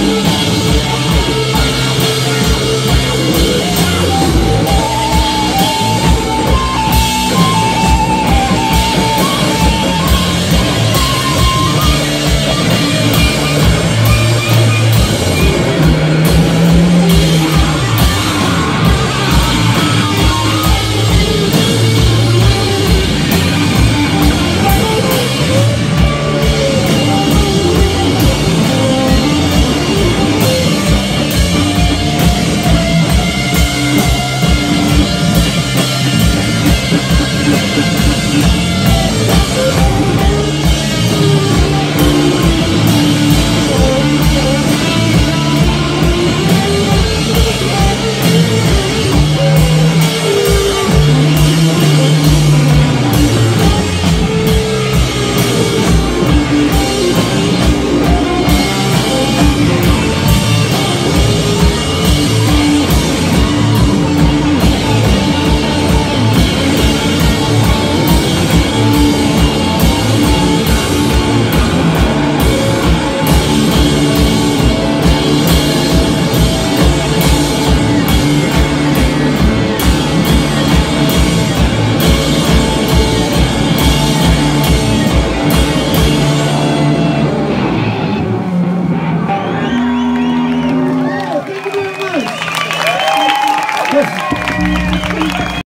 you